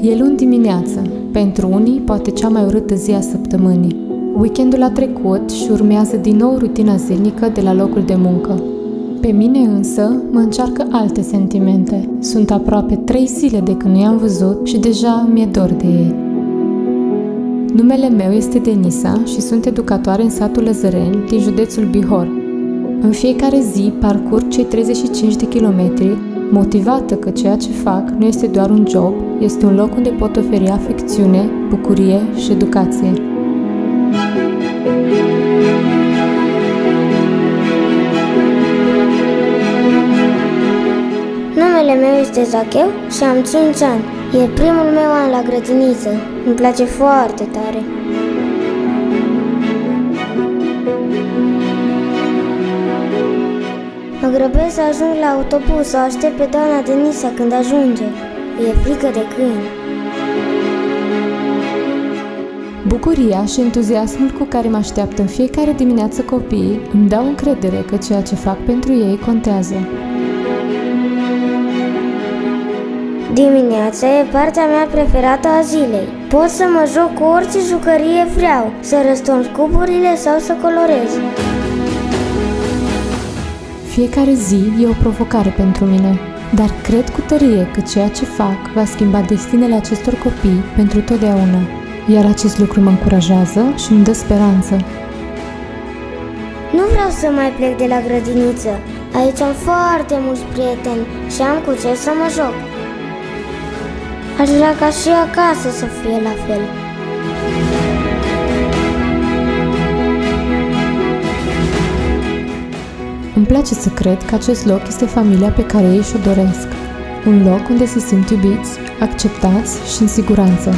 E luni dimineață, pentru unii poate cea mai urâtă zi a săptămânii. Weekendul a trecut și urmează din nou rutina zilnică de la locul de muncă. Pe mine însă mă încearcă alte sentimente. Sunt aproape trei zile de când nu i-am văzut și deja mi-e dor de ei. Numele meu este Denisa și sunt educatoare în satul Lăzăreni din județul Bihor. În fiecare zi parcurg cei 35 de kilometri, motivată că ceea ce fac nu este doar un job, este un loc unde pot oferi afecțiune, bucurie și educație. Numele meu este Zacheu și am 5 ani. E primul meu an la grădiniță. Îmi place foarte tare. Mă grăbesc să ajung la autobuz să o aștept pe doamna Denisa când ajunge. E frică de câini. Bucuria și entuziasmul cu care mă așteaptă în fiecare dimineață copiii îmi dau încredere că ceea ce fac pentru ei contează. Dimineața e partea mea preferată a zilei. Pot să mă joc cu orice jucărie vreau, să răstorn cuburile sau să colorez. Fiecare zi e o provocare pentru mine, dar cred cu tărie că ceea ce fac va schimba destinele acestor copii pentru totdeauna. Iar acest lucru mă încurajează și îmi dă speranță. Nu vreau să mai plec de la grădiniță. Aici am foarte mulți prieteni și am cu ce să mă joc. Aș vrea ca și acasă să fie la fel. Îmi place să cred că acest loc este familia pe care ei și-o doresc. Un loc unde se simt iubiți, acceptați și în siguranță.